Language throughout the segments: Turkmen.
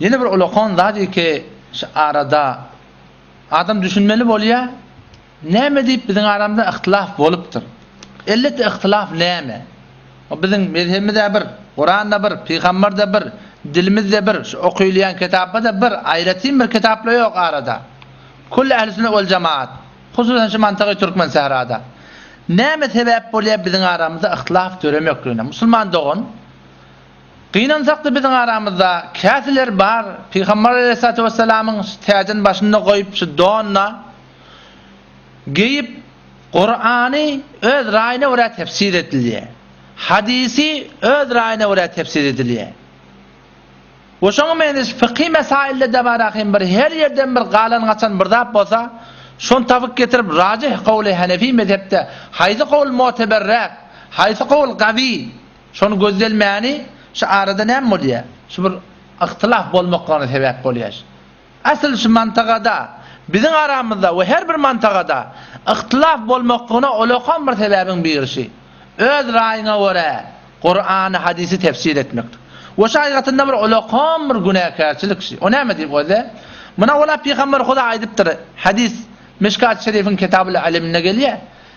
Ýene bir ulakan zat iki şu arada adam düşünmeli bolýa, näme diýip biziň aramyzda ihtilaf bolupdyr. Elletde ihtilaf näme? O biziň mezhebimiz-ä bir, Kuran-da bir, pygamber-de bir, dilimiz-de bir, şu okylyýan kitap-da bir, aýratyn bir kitap-la ýok arada. Kulli ählisünnet wal jemaat, hususan şu mantygy Türkmensährada. Näme sebäp bolýar biziň aramyzda yhtilaf döremekligine, musulman dogan? Gynansak-da biziň aramyzda käsiler bar, pygamber alaýhyssalatu wessalamyň şu täjini başynda goýup, şu donna, Geýip, Kurany öz raýyna görä tefsir edilýär. Hadysy öz raýyna görä tefsir edilýär. We şoňa meňzeş fyky mesailde debarahym bir her ýerden bir galan-gaçan bir zat bolsa, şony tapyp getirip rajyh kowly henefi mezhepde haýsy kowl moteberräk, haýsy kowl gawy, şony gözdelmäni şu arada näme bolýar? Şu bir yhtylaf bolmaklaryna sebäp bolýar. Asyl şu mantagada, biziň aramyzda we her bir mantagada yhtylaff bolmaklygyna olakan bir sebäbiň birisi, öz raýyňa görä Kurany, hadysy tefsir etmekdir. We şu hakygatynda bir olakan bir günäkärçilik işi. O näme diýip özde? Muna ola Pygamber Huda aýdypdyr, hadys Mishkat-şerifiň Kitabul-Aliminde gelýär,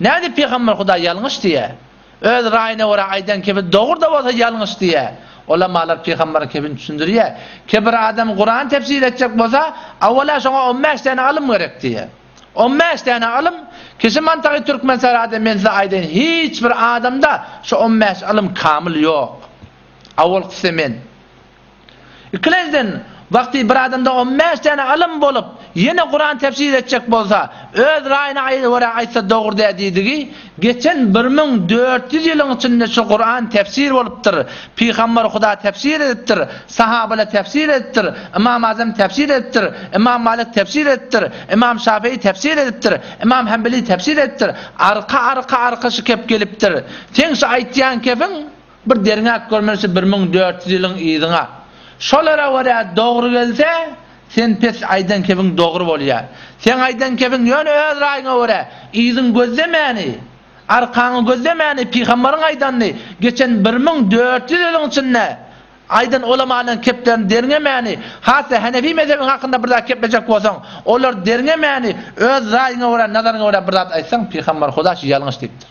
Nädip pygamber Hudaý ýalňyş diýe? Öz raýyna görä aýdan kibi dogurda bolsa ýalňyş diýe? Ulamalar pygamberiň kibini düşündirýä. Kibir adam Kurany tefsir etjek bolsa awala şoňa on bäş däne alym gerek diýe. On bäş däne alym? Kişi mantagy türkmen serada men size aýdaýyn hiç bir adamda şu on bäş alym kamyl ýok. Awalkysy men. Ikinjiden, wagty bir adamda on bäş däne ylym bolup, ýene Kuran tefsir etjek bolsa, öz raýyna görä aýtsa dogry dä diýdigi, geçen bir müň dört ýüz ýylyň içinde şu Kuran tefsir bolupdyr, Pygamber Huda tefsir edipdir, Sahabala tefsir edipdir, Ymam Azam tefsir edipdir, Ymam Malik tefsir edipdir, Ymam Şafeýi tefsir edipdir, Ymam Hembeli tefsir edipdir, arka arka arka şikep gelipdir, seň şu aýtýan kefiň Bir derňäp görmelisi bir müň dört ýüz ýylyň yzyňa. Şolara görä dogry gelse, sen pes aýdan kebiň dogry bolýar. Seň aýdan kebiň ýöne öz raýyňa görä, yzyň gözlemäni, arkaňy gözlemäni, pygamberiň aýdanyny, geçen bir müň dört ýüz ýylyň içinde aýdan ulamalarnyň keplerini derňemäni, hassa henefi mezhebiň hakynda bir zat keplejek bolsaň, olary derňemäni, öz raýyňa görä, nazaryňa görä bir zat aýtsaň, pygamber Hudaçy ýalňyş diýipdir.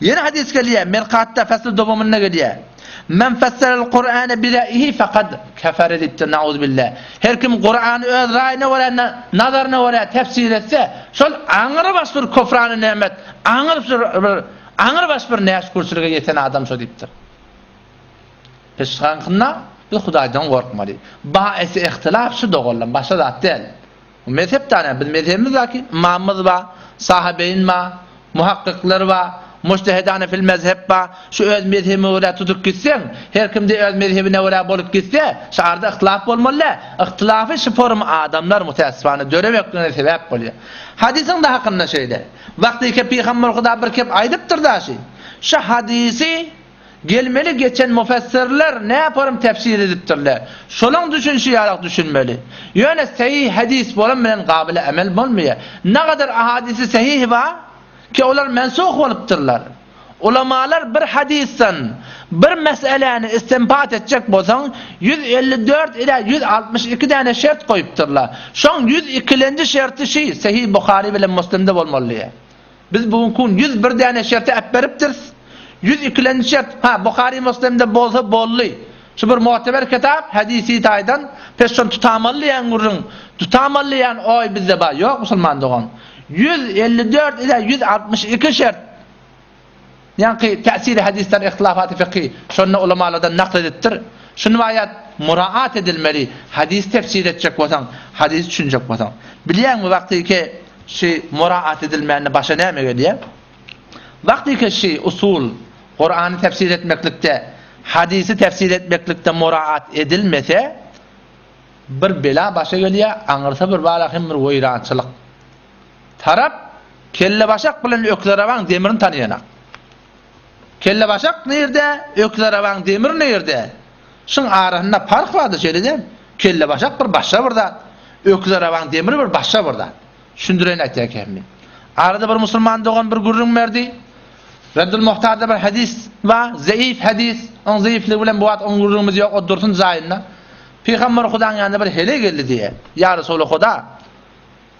Ýene hadys gelýär, Mergatda päsli dowamynda gelýär. Men fesserel Kur'ane bi re'ihi fekad kefere diýipdir, nauzubilla. Her kim Kur'any öz raýyna görä, nazaryna görä tefsir etse, şol aňrybaş bir köfrana nemet, aňrybaş bir näşkürçilige ýeten adam şo diýipdir. Pyşşygaňkynda biz Hudaýdan gorkmaly. Baýsy ihtilaf şu doganlar, başga zat däl. Mezhep dana, biz mezhebimiz barki, ymamymyz bar, sahabeýin bar, muhakkyklar bar, mujtehedane fil mezhep bar, şu öz mezhebime görä tutup gitseň, her kimde öz mezhebine görä bolup gitse, şu arada yhtylaf bolmaly dä, yhtylafy şu forum adamlar muteasyfane döremekligine sebäp bolýar. Hadysyň da hakynda şeýle, wagtyke pygamber huda bir kep aýdypdyr daşy, şu hadysy Gelmeli geçen mufessirler näparin tefsir edipdirler. Şolaň düşünişi ýalak düşünmeli. Ýöne sahih hadis bolan bilen gabile amel bolmaýar. Nagadar ahadisi sahih bar ki olar mensuh bolupdyrlar. Ulamalar bir hadisden bir meseläni istinbat etjek bolsaň ýüz elli dört ila ýüz altmyş iki däne şert goýupdyrlar. Şoň ýüz ikilenji şerti şi sahih buhari bilen muslimde bolmalydy. Biz bu günki gün ýüz bir däne şerti äpberipdiris. Ýüz ikilenji şert, ha, Buhary Muslimde bolsa boldy. Şu bir mogteber kitap, hadysy taýdan, pes şony tutamaly diýen gürrüň, tutamaly diýen oý bizde bar. Ýok, musulman dogan. Ýüz elli dört ila ýüz altmyş iki şert. Ýaňky täsiri hadyslar ihtilafaty fiky, şonda ulamalardan nakl edipdir. Şuny baýat, muraat edilmeli, hadysy tefsir etjek bolsaň, hadysy çüşinjek bolsaň. Bilýäňmi wagtyky şy muraat edilmände başa näme gelýär? Wagtyky şy usul, Kurany tefsir etmeklikde, hadysy tefsir etmeklikde muraat edilmese, bir bela başa gelýär, aňyrsa bir bala hem bir weýrançylyk. Tarap kellebaşak bilen öküzarabaň demirini tanaýanak. Kellebaşak nirde, öküzarabaň demiri nirde? Şuň arasynda parh barda şeýle däl? Kellebaşak bir başga bir zat, öküzarabaň demiri bir başga bir zat. Düşündireýin aýtýakämi? Arada bir musulman dogan bir gürrüň berdi. Reddül Muhtarda bir hadis bar, zeýif hadis. Oň zeýifligi bilen bu wagt oň gürrüňimiz ýok, o dursun jaýynda. Pygamber Hudaň ýanyna bir hele geldi diýýär. Ýa Resulullah Huda!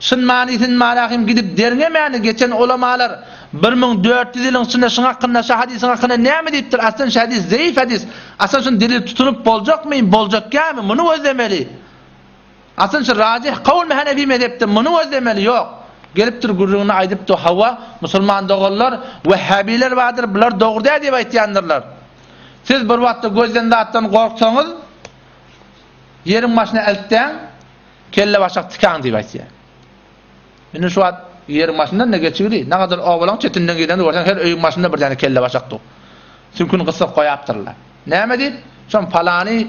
Çyn manysyn many ahim gidip derňemäni geçen olamalar bir müň dört ýüz ýylyň içinde şuň hakynda şa hadysyň hakynda näme diýipdir aslan şa hadys zeýif hadys aslan şuny delil tutunyp boljakmy boljakgämi muny gözlemeli aslan şa rajyh kavl mi hanefi mezhepde muny gözlemeli ýok gelipdir gürrüňini aýdypdy hawa musulman doganlar wehhabiler bardyr bular dogry däl diýip aýtýandyrlar siz bir wagtda gözden zatdan gorksaňyz ýeriň başyna eltdäň Kelle başak tikan diýip aýtýar. Indi şu wagt ýeriň başyndan-da geçigdi. Ne gadar obalaň çetinden gideňde görseň her öýüň başynda bir däne kelle başak dur. Süňküni gysyp goýapdyrlar. Näme diýip? Şom palany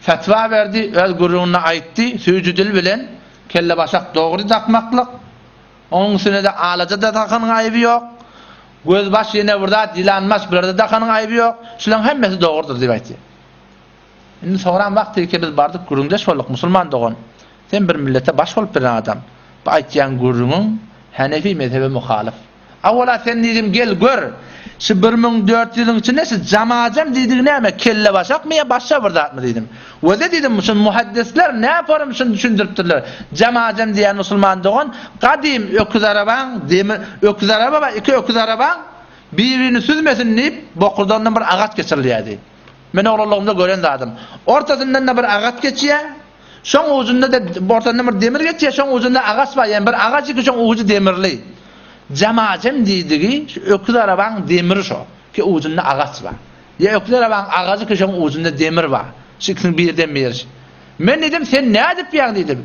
fetwa berdi, öz gürrüňinde aýtdy, süýji dil bilen kelle başak dogry dakmaklyk. Onuň üstüne-de alaja-da dakanyň aýby ýok. Gözbaş ýene bir zat ýylanbaş bularda dakanyň aýby ýok. Şularyň hemmesi dogrudyr diýip aýtýar. Indi soran wagty ilki biz bardyk gürrüňdeş bolduk musulman dogan sen bir millete baş bolup bilen adam bu aýtýan gürrüňiň hanefi mezhebe muhalyf awwala sen diýdim gel gör şu bir müň dört ýüzüň içinde şu jamajam diýdigi näme kellebaşakmy ýa başga bir zatmy diýdim weze diýdim şuny muhaddisler näporum şuny düşündiripdirler jamajam diýýän musulman dogan gadym öküz arabaň demi öküz araba bar iki öküz arabaň bir birini süzmesin diýip bokurdandan bir agaç geçirilýärdi. Men oglanlygymda gören zadym. Ortasyndan-da bir agaç geçýär. Şoň ujunda-da ortasyndan bir demir geçýär, şoň ujunda agaç bar, ýani bir agaç iki şoň ujy demirli. Jamajem diýdigi şu öküz arabaň demiri şo, ki ujunda agaç bar. Ýa öküz arabaň agajy ki şoň ujunda demir bar. Şu ikisiniň birden biri. Men diýdim sen nädipýaň diýdim.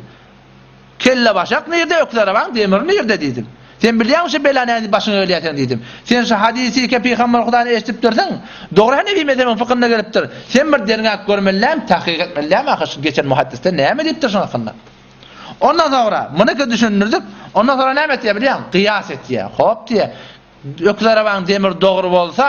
Kellebaşak nirde, öküzarabaň demiri nirde? diýdim. Sen bilýäňmi şu bela nädip başyňa gelýär seniň diýdim. Sen şu hadysy-ke Pygamberhudadan eşidipdirsiň. Dogry Hanefi mezhebiniň fykynda gelipdir. Sen bir derňäp görmelläň, takyk etmelläň ahyr şu geçen muhaddisler näme diýipdir şuň hakynda. Ondan soňra munyka düşündirdik. Ondan soňra näme etýär bilýäňmi? Gyýas etýär. Hop diýýär. Öküzarabaň demiri dogry bolsa,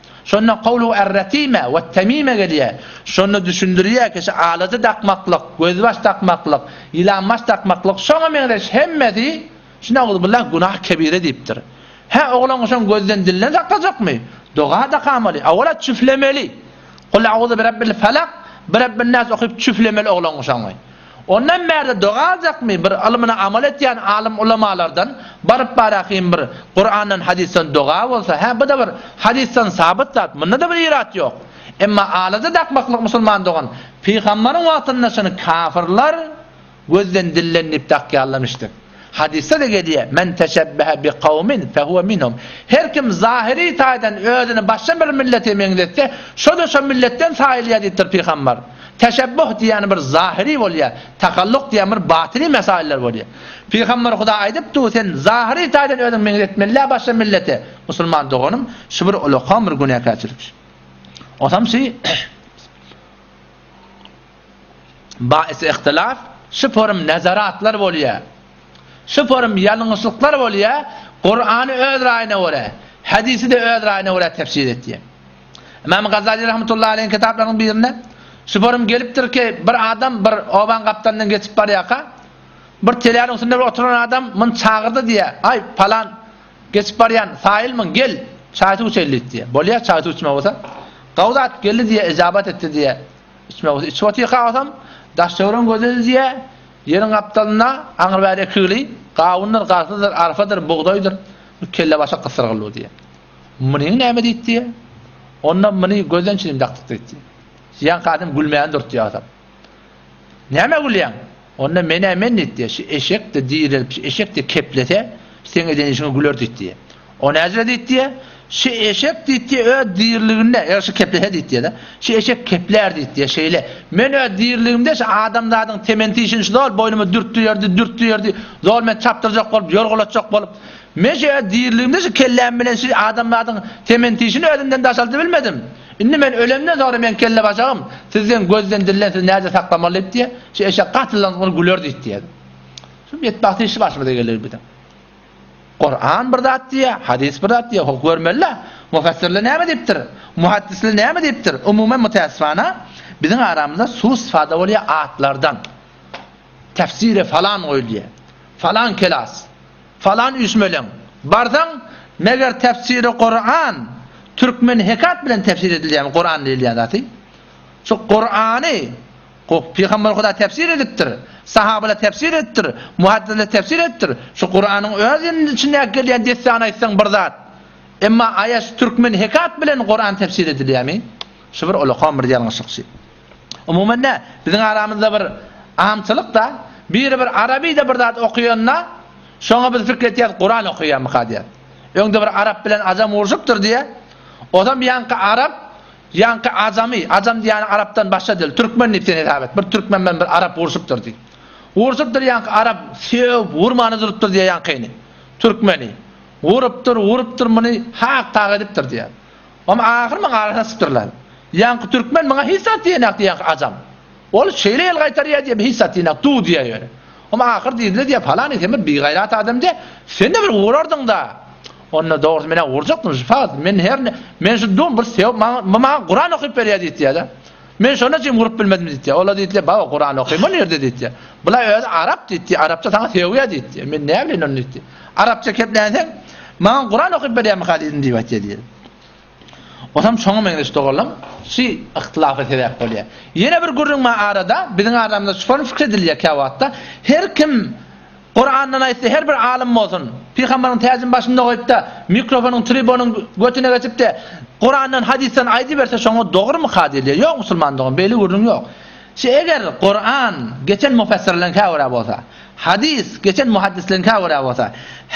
Şonda kowlugy er-retime wat-temime gelýär. Şonda düşündirýär ki, şu alaja dakmaklyk, gözbaş dakmaklyk, ýylanbaş dakmaklyk, şoňa meňzeş hemmesi, şu naguzbillah, günah kebire diýipdir. Hä, oglan şoň gözden dilden saklajakmy? Doga dakamaly, awala çüflemeli. Kul auzu birabbil falak, birabbin nas okyp çüflemeli oglan şoňy. Ondan bärde doga aljakmy bir ylmyna amal etýän alym ulamalardan baryp barakim bir Kurandan hadysdan doga bolsa hä buda bir hadysdan sabyt zat mundada bir irat ýok emma alaja dakmaklyk musulman dogan pygambaryň wagtynda şuny kafyrlar gözden dilden diýip dakýarlamyşdyk. Hadysda-da gelýär, Men teşebbehe bi kawmin fehuwe minhum, Her kim zahyry taýdan özüni başga bir millete meňzetse, şo-da şo milletden saýylýar diýipdir Pygambar. Teşebbuh diýýän bir zahyry bolýar, takalluh diýýän bir batyny mesaýyllar bolýar. Pygambar Huda aýdypdyr, Sen zahyry taýdan özüňi meňzetmeli-ä başga millete. Musulman doganym, şu bir ulakam bir günäkärçilik. Otam şy. Baýsy ihtilaf şu porum nazaratlar bolýa. Şu porum ýalňyşlyklar bolýa, Kurany öz raýyna görä, hadiside öz raýyna görä tefsir etýä. Imam Gazali rahmetullahi aleýhiň kitaplarynyň birinde şu porum gelipdir ki bir adam bir obaň gapdalyndan geçip barýaka bir teleriň üstünde bir oturan adam muny çagyrdy diýä. Aý palan geçip barýan saýyl muň gel çaýsy uçaýlyt diýä. Bolýa çaýsy uçma bolsa. Gawzat geldi diýä ejabat etdi diýä. Içme bolsa içip otyr kagasam, Daşdöwran gözel diýýär, Ýeriň gapdalynda aňry bäri iki hili, Gawundyr, garpyzdyr, arpadyr, bugdaýdyr, Bu kellebaşak gysyrgyllygy diýýär. Munyň näme diýip diýýär. Onda muny gözden çilim dakdyk diýip diýýär. Ýaňky adam gülmän durupdy ýagasam. Nämä gülýäň? Onda men-ä men diýdi. Şu eşek-de direlip, şu eşek-de keplese, seň eden işiňe güler diýdi. O näzire diýdi, şu eşek diýdi, öz diriliginde, eger şu keplese diýdi-de, şu eşek keplär diýdi, şeýle, men öz diriligimde şu adamzadyň tementi işini şzol boýnuma dürtdirerdi, dürtdirerdi, zol men çapdyrjak bolup, ýorgalatjak bolup, Men şu ýerde diriligimde şu kelläm bilen şu adamzadyň tementişini özümden daşaldy bilmedim. Indi men ölemden soňra meň kellebaşagym sizden gözden dilden siz näde saklamalydyp diýe, şu eşek gaty zyňgyr güler diýip diýedi. Şu betbagt iş başymyza gelir biziň. Kuran bir zat diýe, hadys bir zat diýe, hok görmelila. Mufassirler näme diýipdir? Muhaddisler näme diýipdir? Umuman müteessifana biziň aramyzda su istifada bolýa atlardan. Tefsiri falan goýulýa. Falan kelas. Falan üýşmeleň. Barsaň, meger tefsiri Kuran, türkmen hekat bilen tefsir edilýärmi Kuran diýilýän zaty? Şu Kurany Pygamber Huda tefsir edipdir, sahabalar tefsir edipdir, muhaddisler tefsir edipdir. Şu Kuranyň özüniň içindäki gelýän dessany aýtsaň bir zat. Emma aýa şu türkmen hekat bilen Kuran tefsir edilýärmi? Şu bir olakan bir ýalňyşlykçy. Umuman ne, biziň aramyzda bir amçylyk da, biri bir arabyda bir zat okaýanda, şoňa biz pikir etýäris, Kuran okaýamyka diýýäs. Öňde bir arap bilen ajam urşupdyr diýýä. Ozam ýaňky arap, ýaňky ajamy, ajam diýýäni arapdan başga dil, türkmen diýip sen hesap et, bir türkmen bilen bir arap urşupdyr diý. Urşupdyr ýaňky arap, sögüp, urmana durupdyr diýýä ýaňkyny, türkmeni. Urupdyr, urupdyr muny hak-tak edipdir diýýä. Ony ahyr maňa arasynda sypdyrlar. Ýaňky türkmen maňa hiç zat diýenok diýýärka ajam. Ol şeýle ýel gaýtarýar diýip hiç zat diýenok duw diýýär ýöne. Ony ahyr diýdiler diýýär palany sen bir bigaýrat adam diýýär. Sen-de bir urardyň-da. Onda dogrusy men-ä urjakdym şu fakt. Men her men şu duw bir sewip maňa maňa Kuran okyp berýär diýip diýýär-de. Men şonda jim gurup bilmedim diýdi. Ola diýdi, baba Kuran okayma o ýerde diýdi. Bula özi arap diýdi, arapça sana sögýä diýdi. Men näme bilen onu diýdi. Arapça keplänseň, maňa Kuran okyp berýämi ka diýdim diýip aýtýa diýdi. Otam şoňa meňzeş dogalam, şi ihtilapa sebäp bolýa. Ýene bir gürrüň bar arada, biziň aramyzda şu pikir edilýä käwagtda, her kim Kurandan aýtsa her bir alym bolsun pygamberiň täjini başynda goýupda mikrofonyň tribonyň götüne geçipde kurandan hadysdan aýdyberse şoňa dogrumyka diýilýär ýok musulmandygam beýle gürrüň ýok şi eger kuran geçen mufassirleriňkä görä bolsa hadys geçen muhaddislerňkä görä bolsa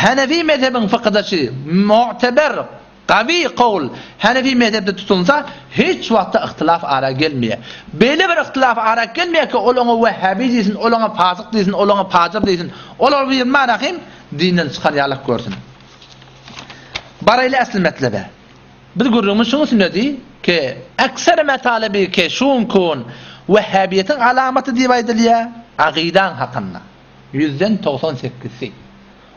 hanefi mezhebiň fykyda şi mu'teber Gawy kowul, Hanefi mezhepde tutunsa, hiç wagtda yhtylaw ara gelmeýär. Beýle bir yhtylaw ara gelmeýär ki, ol oňa wehhabi diýsin, ol oňa fasyk diýsin, ol oňa pajyr diýsin, ol oňa birmanahym dinden çykan ýalak görsün. Baraýly äsli metlebe. Biz gürrüňimiz şuň üstündedi ki, ekser metalebi ki, şuň kun wehhabiýetiň alamaty diýip aýdylýar, agydaň hakynda. Ýüzden togsan sekizsi.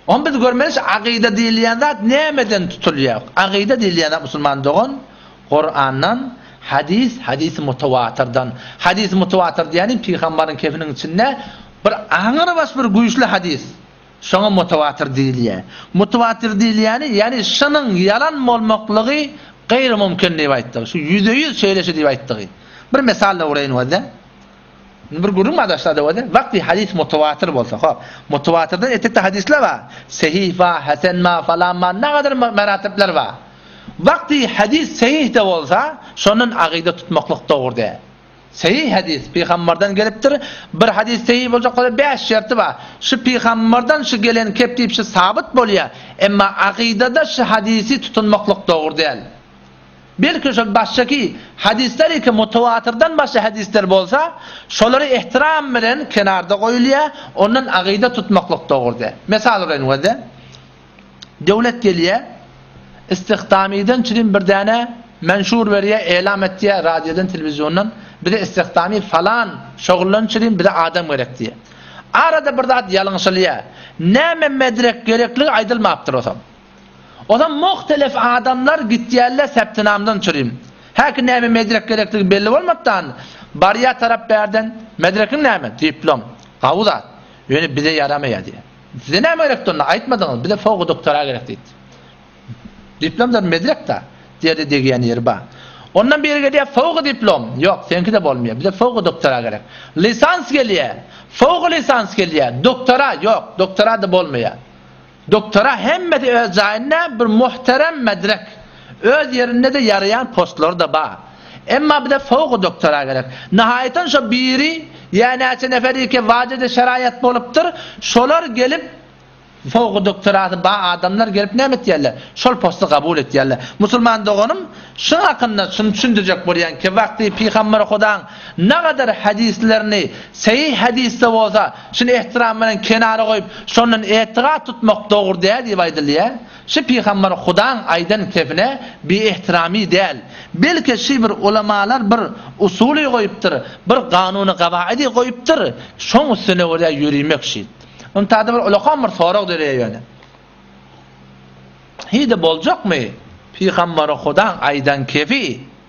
Ony biz görmeliş agyda diýilýän zat nämeden tutulýar? Agyda diýilýän zat musulman dogan Kurandan hadys hadysy mutawatyrdan hadysy mutawatyr diýýäni pygamberiň kefiniň içinde bir aňrybaş bir güýçli hadys şoňa mutawatyr diýilýär. Mutawatyr diýilýäni ýany şynyň ýalan bolmaklygy gaýrymumkin diýip aýtdygy şu ýüze ýüz şeýle şu diýip aýtdygy bir misal dogryň özde. Indi bir gürrüň bar daşlar dewede. Wagty hadys mutawatyr bolsa, hop, mutawatyrdan etekde hadyslar bar. Sehih bar, hasan bar, falan bar, nägadar meratipler bar. Wagty hadys sehih-de bolsa, şondan agyda tutmaklyk dogry däl. Sehih hadys pygamberden gelipdir. Bir hadys sehih boljak bolsa, bäş şerti bar. Şu pygamberden şu gelen kep diýip şu sabyt bolýar. Emma agydada şu hadysy tutunmaklyk dogry däl. Belki şol başdaky hadyslar ýeke mutawatyrdan başga hadyslar bolsa, şolary ehtiram bilen kenarda goýulýar, ondan agyda tutmaklyk dogry däl. Mysal uraýyň-de, döwlet gelýär, istihdamydan çilim bir däne menşur berýär, elam etýär radiodan, telewiziondan, bize istihdamy falan şoguldan çilim bize adam gerek diýýär. Arada bir zat ýalňyşylýar. Näme medrek gerekligi aýdylmapdyr o zaman. Ozan muhtelif adamlar gitýärler septinamdan çürim. Häki näme medrek gerekdigi belli bolmapdan, barýa tarap bärden, Medrekiň näme? Diplom. Gawy zat. Ýöne bize ýaramaýa diýýä. Size näme gerekdi onda? Aýtmadyňyz. Bize fogu doktora gerek diýdi. Diplomdyr medrekda. Derde degýän ýeri ba. Ondan biri gelýä fogu diplom. Ýok, seňkide bolmaýa. Bize fogu doktora gerek. Lisans gelýä. Fogu lisans gelýä. Doktora, ýok, doktorada bolmaýa. Doktora hemmesi öz jaýynda bir muhterem medrek. Öz ýerindede ýaraýan postlary-da bar. Emma bize sowuk doktora gerek. Nahaýytan şo biri ýa näçe neferiki wajydy şeraýat bolupdyr, şolar gelip sowuk doktorasy bar adamlar gelip näme etýärler? Şol posty gabul etýärler. Musulman doganym şunuň hakynda şuny düşündirjek bolýan ki wagty Pygamber Hudaň nagadar hadyslerini seýih hadysda bolsa Şuny ehtiram bilen kenara goýup, şondan etigat tutmak dogry däl diýip aýdylýar. Şu pygamber Hudaň aýdan kepine biihtiramy däl. Belki şy bir ulamalar bir usuly goýupdyr, bir ganuny gawaidi goýupdyr, şoň üstüne görä ýörimek şy. Yntada bir ulakam bir sorag döreýär ýöne. Hidi boljakmy pygamber Hudaň aýdan kepi?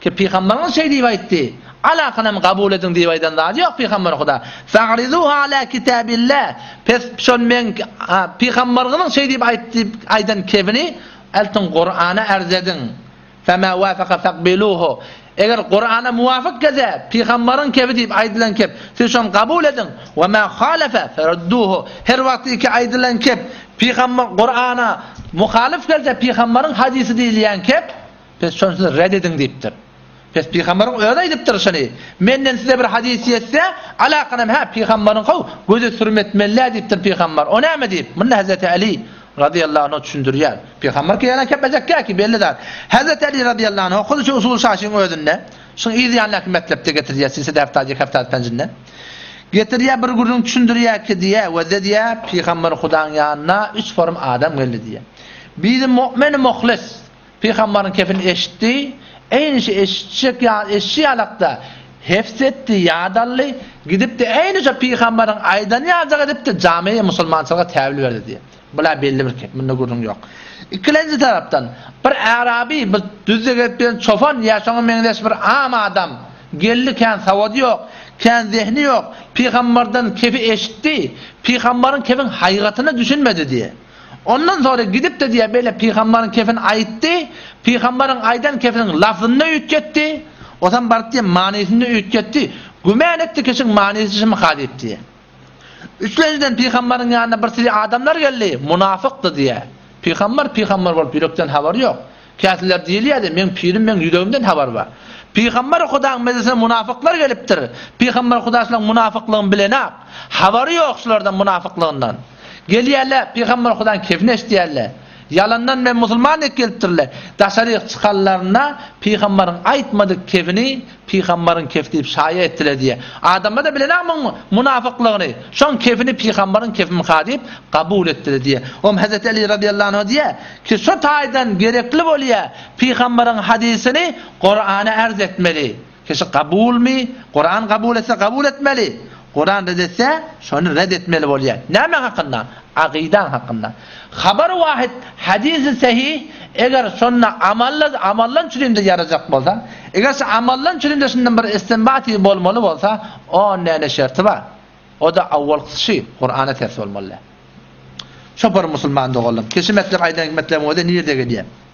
Ki pygamberimiz şeý diýip aýtdy, Al akynymy kabul ediň diýip aýdan zady ýok pygamberhuda, Fa'riduha ala kitabillah, pes şol meň pygamberimiziň şeý diýip aýt diýip aýdan kebini eltiň Kur'ana arz ediň, Fema wafaka faqbiluhu, eger Kur'ana muwafyk gelse pygamberiň kebi diýip aýdylan kep, siz şony kabul ediň, Wema halafa ferudduhu, her wagtky ki aýdylan kep pygamber Kur'ana muhalyf gelse pygamberiň hadysy diýilýän kep, Pes şony siz red ediň diýipdir. Pes pygamberiň özi aýdypdyr şony. Menden size bir hadys ýetse, alakanam hä pygamberiň how, göze sürüm etmelidä diýipdir pygamber. O näme diýip? Munda Hezreti Aly, radyýallahu anh, düşündirýär. Pygamber kän aýkap bezeklär ki, belli zat. Hezreti Aly, radyýallahu anh, hut şu usul şaşyň özünde, şuň yz ýanyndaky metlepde getirýär, silsile heptadi, ýeke heptadi penjinde. Getirýär bir gürrüň düşündirýär ki, diýär, wezde diýär, pygamberi Hudaň ýanyna üç form adam geldi diýär. Biri mu'min-i muhlis, Pygamberiň kepini eşitdi, eýnişe eşitjek ýaly eşşi ýalakda, hepsi etdi, ýadaldy, gidipdi eýnişe pygamberiň aýdany ýaljak edipdi, jamiýi musulmançylyga täwil berdi diýip. Bula belli bir kep, munda gürrüň ýok. Ikilenji tarapdan, bir äraby, bir düzde gelip bilen çopan ýa şoňa meňzeş bir am adam geldi, kän sawady ýok, kän zehni ýok, pygamberden kepi eşitdi, pygamberiň kepin haýygatyna düşünmedi diýip. Ondan soňra gidipdi diýýär, beýle pygambaryň kepini aýtdy, pygambaryň aýdan kepiniň lafzyny-da üýtgetdi, otam baryp diýýär, manysyny-da üýtgetdi, güman etdi kişiň manysy şumyka diýip diýýär. Üçlenjiden pygambaryň ýanyna bir sizi adamlar geldi, munafykdy diýýär. Pygambar pygambar bolup ýürekden habary ýok. Käteler diýilýärdi, meň pirim meň ýüregimden habar bar. Pygambar Hudaň mejlisine munafyklar gelipdir, pygambar Huda şulaň munafyklygyny bilenok, habary ýok şulardan munafyklygyndan. Gelýärler, pygamber Hudaýyň kefini eşidýärler. Ýalandan men musulman diýip gelipdirler. Daşaryk çykanlarynda pygamberiň aýtmadyk kefini pygamberiň kefi diýip şaýa etdiler diýýär. Adamlar-da bilenok muň munafyklygyny. Şoň kefini pygamberiň kefimika diýip kabul etdiler diýýär. Oňa Hezreti Aly radyýallahu anh diýýär ki, şu taýdan gerekli bolýar, pygamberiň hadysyny Kurana arz etmeli. Kişi kabulmy, Kuran kabul etse kabul etmeli, Kuran red etse şony red etmeli bolýar. Näme hakynda? Akydaň hakynda. Habar wahit, hadisi sahih, eger şonda amalla amallan çürimde ýarajak bolsa, eger şu amallan çürimde şundan bir istinbati bolmaly bolsa, onda ýene şerti bar. O-da awwalkysy şi, Kurana ters bolmaly. Şo bir musulman doganlarym, kişi metlep aýdan metlebin özi nirde gidýär?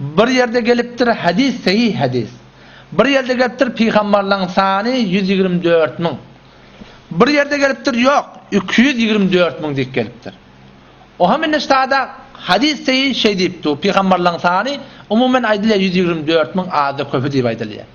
Bir ýerde gelipdir hadys saýyh hadys. Bir ýerde gelipdir pygambarlaň sany ýüz ýigrimi dört müň. Bir ýerde gelipdir ýok iki ýüz ýigrimi dört müň diýip gelipdir. Oham indi sada hadys saýyh şeý diýipdi pygambarlaň sany umumen aýdylýar ýüz ýigrimi dört müň azda köpi diýip aýdylýar.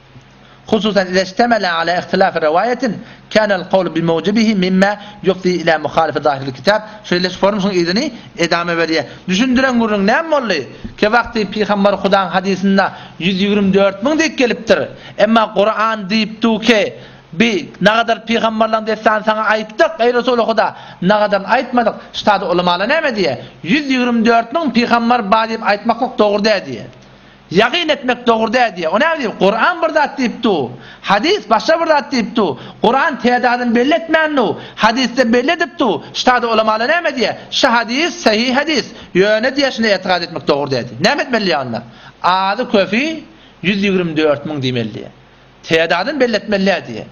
Hususan iza iştemala ala ihtilafi rawaýatin kana al gawlu bi mujibihi mimma yufdi ila muhalafi zahiril kitab şeýle form şuň yzyny edame berýär. Düşündiren gürrüň näme boldy? Kä wagty pygamber hudaň hadysynda ýüz ýigrimi dört müň diýip gelipdir. Emma Kuran diýipdu ki bi nagadar pygamberlaň dessany saňa aýtdyk eý Resuli huda nagadaryny aýtmadyk ştada ulamalar näme diýýär? Ýüz ýigrimi dört müň pygamber bar diýip aýtmaklyk dogry däl diýýär. Ýakyn etmek dogry däl diýýär. O näme diýip, Kuran bir zat diýip dur. Hadys başga bir zat diýip dur. Kuran tädadyny belli etmän dur. Hadysda belli edip dur. Ştada ulamalar näme diýýär? Şu hadys sahyh hadys. Ýöne diýýär şunda etikad etmek dogry däl diýýär. Näme etmeli diýýär onda? Azy köpi ýüz ýigrimi dört müň diýmeli diýýär. Täzeden belli etmeli nädýe?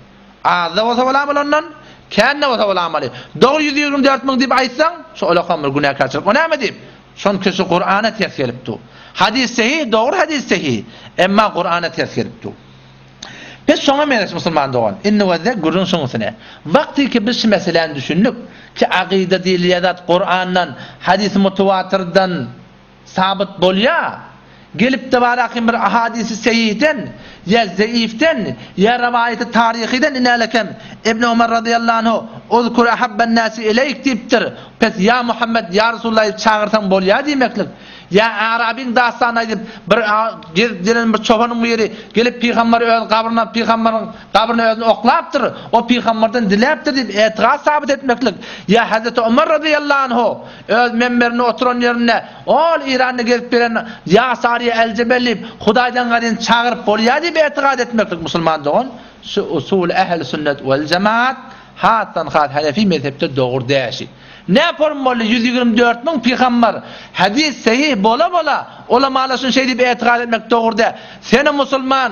Az-da bolsa bolammaly ondan? Kän-de bolsa bolammaly. Dogry ýüz ýigrimi dört müň diýip aýtsaň, şo ulakam bir günäkärçilik. O näme diýip? Şonki şu Kur'ana ters gelip dur. Hadys sehi, dogry hadys sehi. Emma Kur'ana ters gelip dur. Biz şoňa meňzeş musulman dogan. Indi bolsa gürrüň şuň üstüne. Wagty ki biz şu meseläni düşündik ki agyda diýilýän zat Kur'andan, hadys mutawatyrdan, Sabyt bolýa. Gelipdi barakim bir ahadisi seýihden, ýa zeýifden, ýa rawaýaty taryhydan ineýlekem, Ibn Omar razyýallanhu, Uzkur ahabban nasi ileýk diýipdir, pes ýa Muhammet, ýa Resulullah diýip çagyrsaň bolýa diýmeklik. Ýa Arabyň dastany aýdyp, bir gezip ýören bir çobanyň biri gelip pygamberi öz gabryna pygamberiň gabryna özüni oklapdyr, o pygamberden diläpdir diýip etigad sabyt etmeklik, ýa Hazreti Omar razyýallanhu, Öz menberinde oturan ýerinde ol Eýranda gezip gelen Ýasaryýa Äljebel diýip, Hudaýdan garyny çagyryp bolýar diýip etikat etmeklik musulman dogan, şu usul ähli sünnet wel jemaat, hasdan has Hanefi mezhepde dogur däşi. Näporum boldy ýüz ýigrimi dört müň pygambar hadys sehyh bola bola ulamalar şun şeý diýip etikat etmek dogur dä. Seni musulman.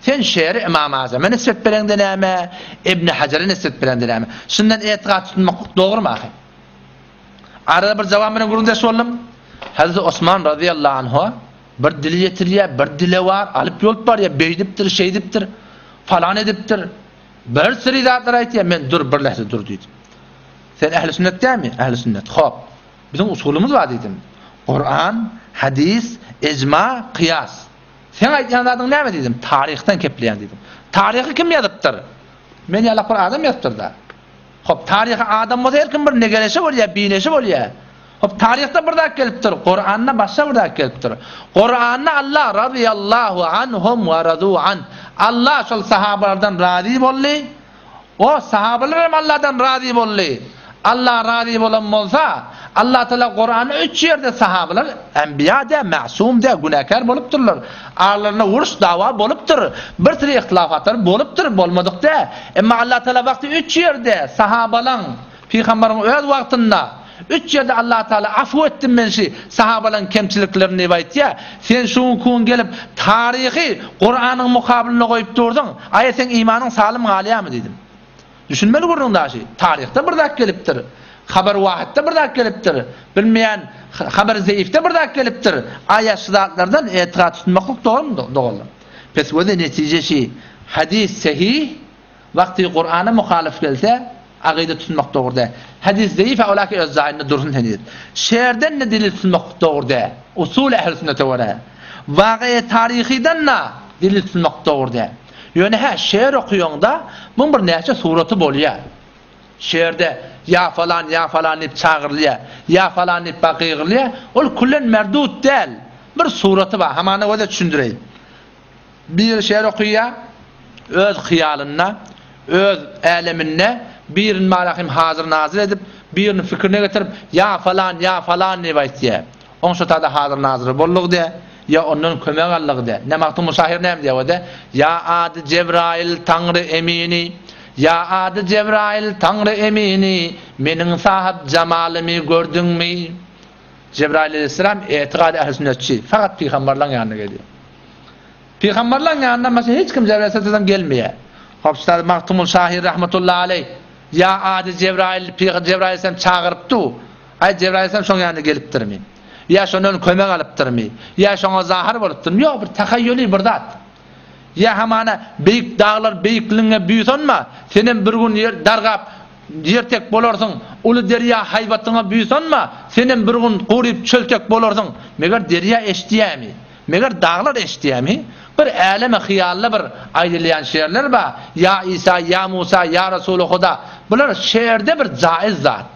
Sen şeri Ymam Azama nisbet bereňde näme, Ibni Hajere nisbet bereňde näme? Şundan etikat tutunmak dogrumy ahy? Arada bir jawam bilen gürrüňdeş boldum. Hezreti Osman razyýallahu anha bir dili ýetilýär, bir dilewar alyp ýolup barýar, beýdipdir, şeýdipdir, falan edipdir. Bir siri zatlar aýtýar, men dur, bir lähze dur diýdim. Sen ähli sünnet dämi? Ähli sünnet. Hop. Biziň usulymyz bar diýdim. Kuran, hadis, ejma, kyýas. Seň aýdýan zadyň näme diýdim? Taryhdan kepleýän diýdim. Taryhy kim ýazypdyr? Men ýalak bir adam ýazypdyr-da. Hop, taryhy adam bolsa her kim bir negereşi bolýar, bineşi bolýar. Hop, taryhda bir zat gelipdir, Kuranda başga bir zat gelipdir. Kuranda Alla radiyallahu anhum ve radu an. Alla şol sahabalardan razy boldy. O, sahabalar hem Allahdan razy boldy. Allah razy bolan bolsa, Allatagala Kuranda üç ýerde sahabalar enbiýa däl, mäsum däl, günäkär bolupdyrlar. Aralarynda uruş, dawa bolupdyr. Bir sürü ihtilafatlar bolupdyr, bolmadyk däl. Emma Allatagala wagty üç ýerde sahabalaň, Pygamberiň öz wagtynda üç ýerde Allah Taala afu etdim men şi sahabalaň kemçiliklerini diýip aýtýa, sen şu günki gün gelip taryhy Kuranyň mukabylynda goýup durdyň, aýa seň imanyň salym galýamy diýdim. Düşünmeli gurnuň daşy, taryhda bir zat gelipdir, habar wahytda bir zat gelipdir, bilmeýän habar zeýifde bir zat gelipdir, aýa şu zatlardan etigat tutmaklyk dogrymy doganlar? Pes wezi netije şi, hadys sehih, Wagty Kur'ana muhalyf gelse agyda tutunmak dogry däl. Hadys zeif a olaki öz jaýynda dursun heniz. Şerden-de delil tutunmak dogry däl. Usuly ähli sünnete görä. Wagyýy taryhydan-da delil tutunmak dogry däl. Ýöne hä şer okuýaňda muň bir näçe suraty bolýa. Şerde ýa falan ýa falan diýip çagyrylýa. Ýa falan diýip ba gygyrylýa. Ol küllen merdut däl. Bir suraty bar. Hamana göze düşündireýin. Bir şeýle okuýa, öz hyýalynda, öz äleminde birini malahym hazyr-nazyr edip, birini pikirine getirip, ýa falan, ýa falan diýip aýtýa. Oň şo taýda hazyr-nazyry boldugy de, ýa ondan kömek aldygy de, ne magtym bu şahyr näme diýýä we-de, Ýa ady Jebraýyl, Taňry emini, Ýa ady Jebraýyl, Taňry emini, Meniň sahyp jamalymy gördüňmi? Jebraýyl aleýhissalam etikady ähli sünnetçi, fakat pygambarlaň ýanyna gelýär. Pygambarlaň ýanyna maşa hiç kim Jebraýyl aleýhissalam gelmeýär. Hopstar Magtymul şahyr rahmetullahi aleýh, ýa ady Jebraýyl, pyga Jebraýyl aleýhissalam çagyrypdy u, aý Jebraýyl aleýhissalam şoň ýanyna gelipdirmi? Ýa şondan kömek alypdyrmy? Ýa şoňa zahir bolupdyrmy? Ýok bir tahaýýuly bir zat. Ýa hamana, beýik daglar beýikligiňe buýsanma, senem bir gün ýer dargap, ýertek bolarsyň, uly derýa haýbatyňa buýsanma, senem bir gün guryp, çöltek bolarsyň. Meger derýa eşidýärmi? Meger daglar eşidýärmi? Bir äleme hyýalda bir aýdylýan şeýerler bar, Ýa Isa, ýa Musa, ýa Resuly Huda. Bular şeýerde bir jaýyz zat.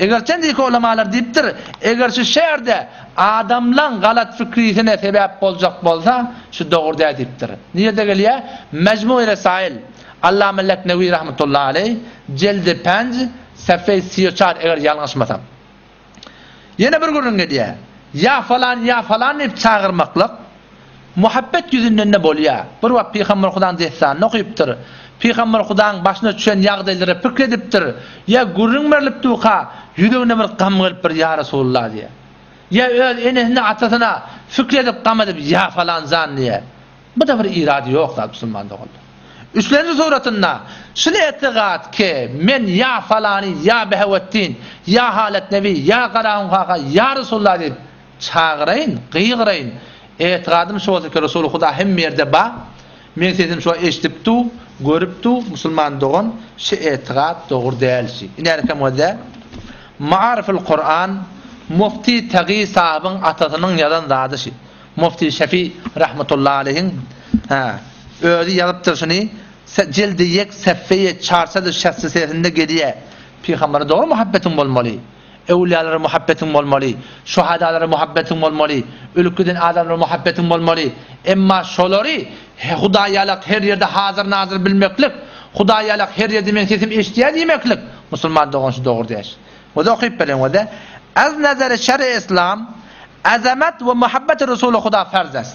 Eger sen diýki ulamalar diýipdir, eger şu şäherde adamlaň galat fikrisine sebäp boljak bolsa, şu dogry däl diýipdir. Nirede gelýä? Mejmuý Resail, Allama Leknewi rahmetullahi aleý, Jildi penj, sefeý siýo çar eger ýalňyşmasam. Ýene bir gürrüň gelýä. Ýa falan, ýa falan diýip çagyrmaklyk. Muhabbet ýüzünden-de bolýar. Bir wagt Pygamber Hudaň dessanyny okypdyr. Pygamber Hudaň başyna çüşen ýagdaýlara pikir edipdir. Ýa gürrüň berlipduka, ýüregine bir gam gelipdir, ýa Resulullah diýýär. Ýa öz enesine, atasyna fikir edip gam edip, ýa falan jan diýýär. Bu-da bir irady ýok zat musulman doganlar. Üçlenji suratynda, Şuny etigat ke, men ýa falany, ýa Behewetdin, ýa Haletnebi, ýa Garahun kaka, ýa Resulullah diýip, Çagyraýyn, gygyraýyn, Etikadym şu bolsa ki Resuly Huda hemme ýerde bar, Meň sesimi şuwagt eşidip dur, görüp dur, Musulman dogan, şu etikat dogry däl şi. Indi häzirki hem bolsa Maariful Kuran, Mufti Tagy sahybyň atasynyň ýazan zady şi. Mufti Şafi rahmetullahi aleýhiň hä, özi ýazypdyr şuny, Se jildi ýek seffe-i çarçady şahsy sesinde gelýär, Pygambere dogry muhabbetiň bolmaly. Öwlüýalara muhabbetiň bolmaly, şuhadalara muhabbetiň bolmaly, ölüp giden adamlara muhabbetiň bolmaly. Emma şolary Hudaýýalak her ýerde hazyr-nazyr bilmeklik, Hudaýýalak her ýerde meň sesim eşidýär diýmeklik musulman dogan şu dogry däş. Ozi okyp beriň ozi. As nazary şeri islam, azamat we muhabbati rusuli huda farz as.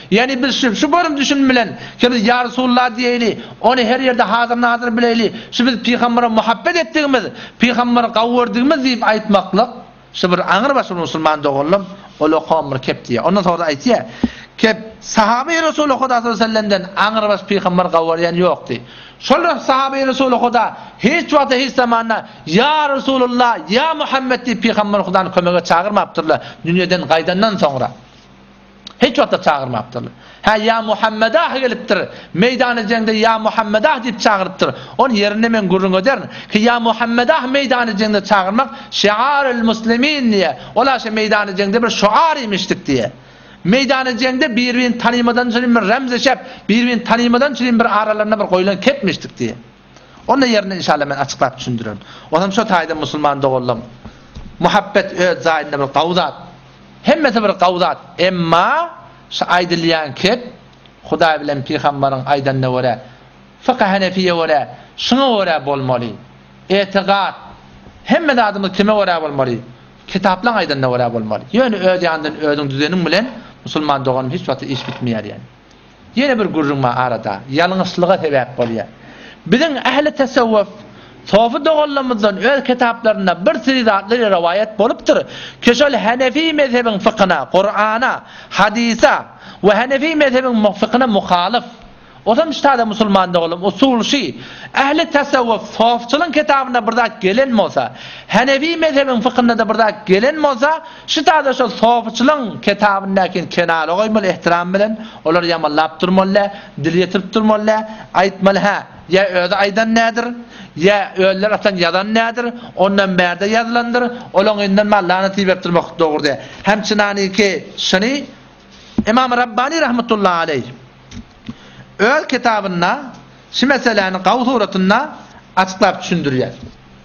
Ýagny biz şu, şu görüm-düşün bilen, şu biz ýa Resulullah diýeýli, ony her ýerde hazyr-nazyr bileýli, şu biz pygambere muhabbet etdigimiz, pygamberi gawy gördügimiz diýip aýtmaklyk, şu bir aňry başyr musulman doganlarym, ol okabam bir kep diýýär. Ondan soňra-da aýtýar, Kep, sahabeýi Resuly Huda sallallahu aleýhi we sellemden aňry baş pygamber gawy görýän ýokdy. Şol sahabeýi Resuly Huda hiç wagtda, hiç zamanda ýa Resulullah, ýa Muhammet diýip pygamberi Hudany kömege çagyrmapdyrlar, dünýeden gaýdandan soňra. Hiç wagtda çagyrmapdyrlar. Hä, ýa Muhammedah gelipdir, meýdany jeňde ýa Muhammedah diýip çagyrypdyr. Ony ýerinde men gürrüň ederin. Ki ýa Muhammedah meýdany jeňde çagyrmak şiarul muslimin diýe, ol aşa meýdany jeňde bir şuar imişdik diýe. Meýdany jeňde bir-birini tanymadançylym bir remzi şep, bir-birini tanymadançylym bir aralarynda bir goýlan kepmişdik diýe. Onda ýerinde inşallah men açyklap düşündirerin. Onam şo taýdan musulman doganlaň muhabbet öz jaýynda bir gawy zat. Hemmesi bir gawy zat. Emma şu aýdylýan kep Hudaý bilen pygambaryň aýdanyna görä, Fykhy Hanefiýe görä, şuňa görä bolmaly. Etigat hemme zadymyz kime görä bolmaly? Kitaplaň aýdanyna görä bolmaly. Ýöne öz ýanyndan özüň düzeniň bilen musulman doganym hiç wagt iş bitmeýär ýani. Ýene bir gürrüň bar arada, ýalňyşlyga sebäp bolýar. Biziň ähli tesawwuf, sofy doganlarymyzdan öz kitaplarynda bir siri zatlar rowaýat bolupdyr ki şol henefi mezhebiň fykyna, Kur'ana, hadysa we henefi mezhebiň fykyna muhalyf. Otam şu taze musulman doganlarym usulşi, ähli tesawwuf, sofçylyň kitabynda bir zat gelen bolsa, henefi mezhebiň fykynda-da bir zat gelen bolsa, Şu taýda şol sopyçylaň ketabyndakyny kenara goýmaly ehtiram bilen, olary ýamanlap durmaly-dä, dil ýetirip durmaly-dä, aýtmaly hä, ýa özi aýdan nädir, ýa öliler atan ýazan nädir, ondan bärde ýazylandyr, olaň yzyndan ma lanet iberip durmak dogry däl. Hem çynaniki şuny Ymam Rabbani rahmetullahi aleýh öz ketabynda şu meseläni gawy suratynda açyklap düşündirýär.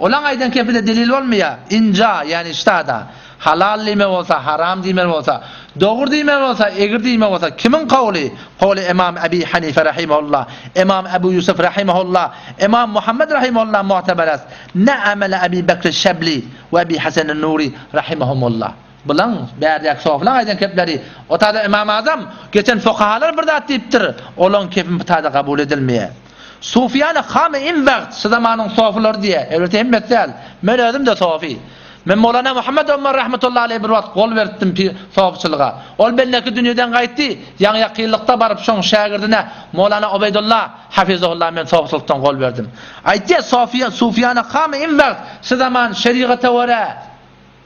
Olaň aýdan kepile delil bolmaýa, inja, ýagny ştada, halal diýme bolsa, haram diýmeli bolsa, dogry diýmeli bolsa, egri diýme bolsa, kimiň kowly, kowly Emam Ebi Hanife rahimehullah, Emam Ebu Ýusuf rahimehullah, Emam Muhammet rahimehullah mu'teberat, ne amele Ebi Bekri Şebli we Ebi Haseni Nuri rahimehumullah. Bulaň, bärdäki sofalaň aýdan kepleri, o taýda Emam Azam, geçen fukahalar bir zat diýipdir, olaň kepi bu taýda kabul edilmeýä. Sufýany Hamy iň bagt şu zamanyň sofylary diýýär. Elbetde hemmesi däl. Men özüm-de sofy. Men Mowlana Muhammet Omar rahmetullahy aleý bir wagt gol bertdim sofyçylyga. Ol bendeki dünýeden gaýtdy, ýaňy-ýakynlykda baryp şoň şägirdine Mowlana Obeýdulla hafyzahulla men sofyçylykdan gol berdim. Aýtýar Sufýany Hamy iň bagt şu zaman şerigata görä,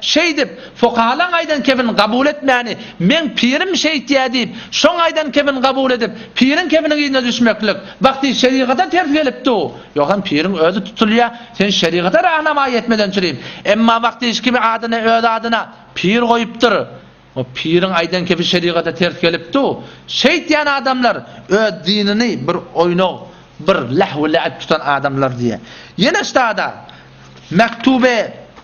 Şeýdip, fukahalaň aýdan kepini gabul etmäni, meň pirim şeýtýär diýip, şoň aýdan kepini gabul edip, piriň kepiniň yzyna düşmeklik, wagty şerigata ters gelipdi-ow. Ýogsam piriň özi tutulýar, sen şerigata rahnamaý etmeden çürim. Emma wagty şkimi adyny öz adyna pir goýupdyr. O piriň aýdan kepi şerigata ters gelipdi-ow. Şeýtýän adamlar öz dinini bir oýnag, bir lähwi-läib tutan adamlar diýýär. Ýene ştada, Mektube.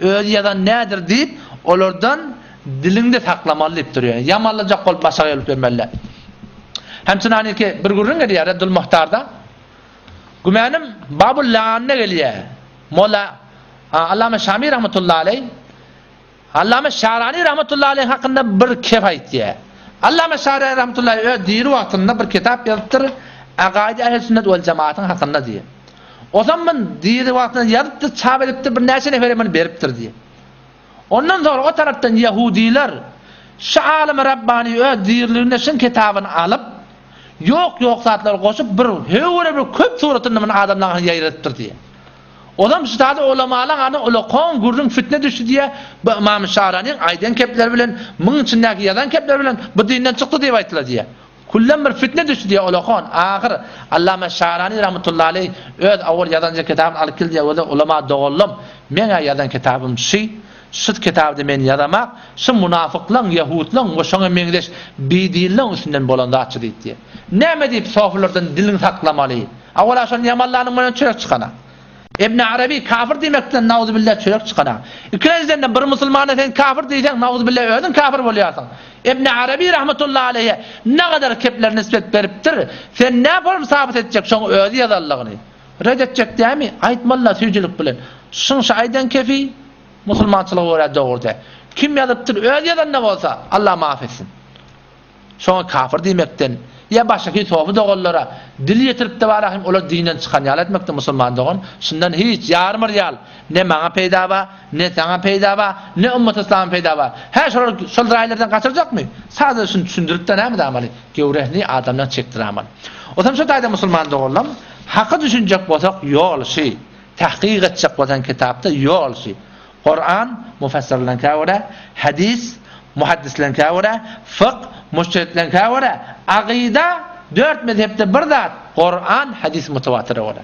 Özi ýazan nädir diýip, olardan diliňde saklamaly diýip durýar. Ýamanlajak bolup başa gelip ýörmeli. Hemçin haniki bir gürrüň gelýär-de Dulmuhtarda. Gümänim Babyl Laganyna gelýär. Molla Allama Şami rahmetullahi aleý Allama Şarani rahmetullahi aleý hakynda bir kep aýtýar. Allama Şarani rahmetullahi öz diri wagtynda bir kitap ýazypdyr, Agaýdi ähli sünnet wal jemaatyň hakynda diýip. Ozan men diri wagtynda ýazypdy, çap edipdi, birnäçe nebere muny beripdir diýip. Ondan soňra o tarapdan ýahudylar şu alymy Rabbany öz diriliginde şuň kitabyny alyp, ýok ýok zatlary goşup bir höwere bir köp suratynda muny adamlaň arasynda ýaýradypdyr diýip. Ozan şu zady ulamalaň aryna ulakoň gürrüň fitne düşdi diýip, bu Ymamy Şaranyň aýdan kepleri bilen, muň içindäki ýazan kepleri bilen bu dinden çykdy diýip aýtdylar diýip. Küllem bir fitne düşdi diýýär olakan, ahyr Allama Şarani rahmetullahi aleýh öz awal ýazanja kitabyny alyp geldi diýýär Ozi ulama doganlam, meň-ä ýazan kitabym şy, şyt kitabyda men ýazamak, şy munafyklaň, ýahudlaň we şoňa meňzeş bidinlaň üstünden bolan zatçy diýip diýýär. Näme diýip sofylardan diliňi saklamaly? Awala şony ýamanlanyň bilen çörek çykana. Ibn Arabi kafir diýmekden nauzubilla çörek çykara. Ikilenjden-de bir musulmana sen kafir diýseň nauzubilla özüň kafir bolýarsyň. Ibn Arabi rahmetullahi aleýhe nägadar kepler nisbet beripdir, sen näform sabyt etjek şoň özi ýazanlygyny? Red etjek dämi? Aýt molla süýjülik bilen. Şuň şa aýdan kefi musulmançylyga görä dogry dä. Kim ýazypdyr öz ýazanda bolsa Allah maaf etsin. Şoňa kafir diýmekden, ýa başgaky sowy doganlara dil ýetiripdi bar ahym olar dinden çykan ýaly etmekde musulman dogan şundan hiç ýarmyr ýal ne maňa peýda bar ne saňa peýda bar ne ummaty yslama peýda bar hä şolar şol raýlerden gaçyrjakmy sadada şuny düşündiripde näme damaly göwresini adamdan çekdiramaly otam şo taýda musulman doganlam haky düşünjek bolsak ýol şy tahkyk etjek bolsan kitapda ýol şy Kuran, mufassyrleriňkä görä, hadys, muhaddisleriňkä görä, fykh, mujtehidleriňkä görä, akyda, dört mezhepde bir zat, Kuran, hadys mutawatyra görä.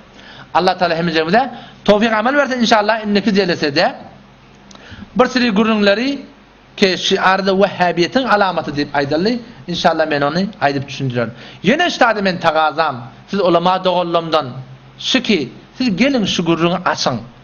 Allah Taala hemejemize towfik amal bersin inşallah indiki jelesede bir siri gürrüňleri ke şiarda wehhabiyetiň alamaty diyip aydyldy inşallah men ony aydyp düşündirerin. Yene ustady men tagazam siz ulama doganlamdan şiki siz geliň şu gürrüňi açyň.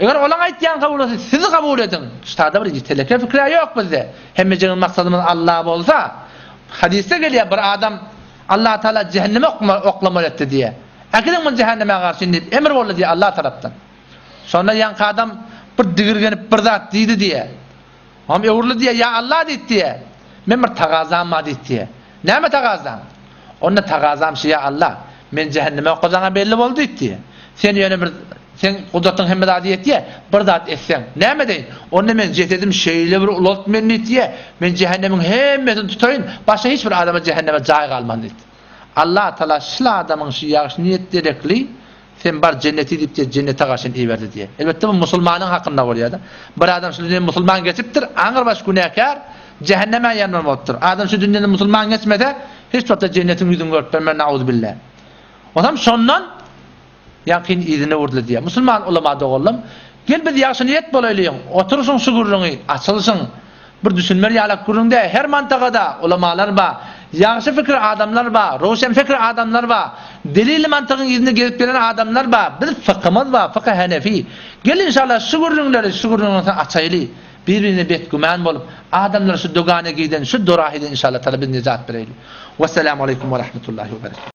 Eger olaň aýtýan gowlusy siz gabul ediň. Ştada bir teleke pikirä ýok bizde. Hemmejigimiz maksadymyz Allah bolsa. Hadysda gelýär bir adam Allah Taala jähenneme oklamaly etdi diýýä. Äkidiň muny jähenneme garşy indi emr boldy diýýä Allah tarapdan. Şonda ýaňky adam bir digirgenip bir zat diýdi diýýä. Olam öwrüldi diýýär, Ýa Alla diýip diýýär, Men bir tagazam bar diýip diýýär. Näme tagazaň? Onda tagazam şu, Ýa Alla, meni jähenneme okadanyň belli boldy diýip diýýär. Sen ýöne bir Seň gudratyň hemme zada ýet diýýär, bir zat etseň, näme edeýin? Onda men jesedim şeýle bir ulalt meni diýip diýýär, men jähennemiň hemmesini tutaýyn, başga hiç bir adama jähenneme jaý galmasyn diýip. Allatagala şul adamyň şu ýagşy niýet derekli, Sen bar jenneti diýip diýe jennete gaşyn iberdi diýe. Elbetde bu musulmanyň hakynda bolýada. Bir adam şu dünýäni musulman geçipdir, aňyr baş günäkär, jähennemä ýanman bolupdyr. Adam şu dünýäni musulman geçmese, hiç wagtda jennetiň ýüzüni görüp bilmer nauzubilla. Onam şondan ýakyn yzyny urdy diýe. Musulman ulama doganlarym, Gel biz ýagşy niýet bolaýlyň, oturyşyň şu gürrüňi açylyşyň. Bir düşünmeli ýalak gürrüňde her mantagada ulamalar ba, ýagşy pikir adamlar ba, röwşenpikir adamlar ba, delili mantygyň yzyny gezip gelen adamlar ba, biz fykymyz ba, fyky henefi. Gel inşallah şu gürrüňleri şu gürrüňden soň açaýly. Bir birine betgüman bolup, adamlary şu dogana giden şu dorahiden inşallah taala biz nejat bileýli. Wessalamu aleýkum we rahmetullahi we berekatuh.